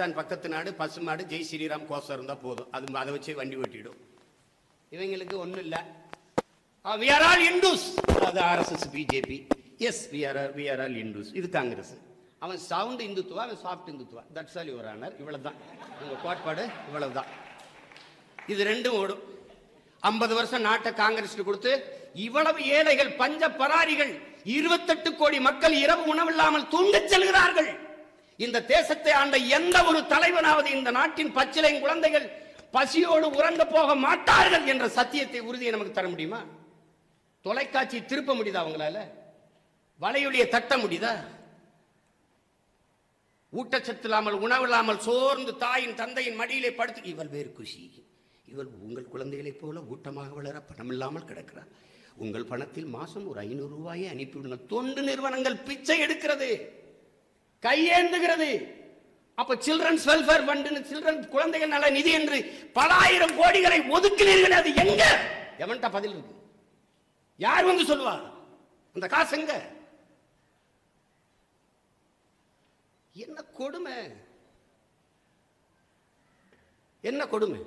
மச்சான் பக்கத்து நாடு பசுமாடு ஜெய் ஸ்ரீராம் கோசம் இருந்தால் போதும். அது அதை வச்சு வண்டி ஓட்டிடும். இவங்களுக்கு ஒன்றும் இல்லை. வி ஆர் ஆல் இந்துஸ் அது RSS BJP yes we are we are all Hindus இது காங்கிரஸ். அவன் சவுண்ட் இந்துத்துவா அவன் soft Hindutva. That's all your honour இவ்வளவுதான். உங்கள் கோட்பாடு இவ்வளவு தான் இது ரெண்டும் ஓடும். ஐம்பது வருஷம் நாட்டை காங்கிரஸ்க்கு கொடுத்து இவ்வளவு ஏழைகள் பஞ்ச பராரிகள் இருபத்தெட்டு கோடி மக்கள் இரவு உணவில்லாமல் தூங்கச் செல்கிறார்கள். இந்த தேசத்தை ஆண்ட எந்த ஒரு தலைவனாவது இந்த நாட்டின் பச்சிலையும் குழந்தைகள் பசியோடு உறங்க போக மாட்டார்கள் என்ற சத்தியத்தை உறுதியை நமக்கு தர முடியுமா? தொலைக்காட்சி திருப்ப முடியுதா அவங்களால வலையுடைய தட்ட முடியுதா? ஊட்டச்சத்து இல்லாமல் உணவில்லாமல் சோர்ந்து தாயின் தந்தையின் மடியிலே படுத்து இவள் வேறு குஷி. இவள் உங்கள் குழந்தைகளைப் போல ஊட்டமாக வளர பணம் இல்லாமல் கிடக்கிறார் உங்கள் பணத்தில் மாசம் ஒரு ஐநூறு ரூபாயை அனுப்பிவிடுங்கள் தொண்டு நிறுவனங்கள் பிச்சை எடுக்கிறது. கையேந்துகிறது. அப்ப சில்ட்ரன்ஸ் வெல்ஃபேர் ஃபண்ட் சில்ட்ரன் குழந்தைகள் நல நிதி என்று பல ஆயிரம் கோடிகளை ஒதுக்கினீர்கள். அது எங்க? எவன்கிட்ட பதில் இருக்கு? யார் வந்து சொல்லுவா? அந்த காசு எங்க? என்ன கொடுமை? என்ன கொடுமை?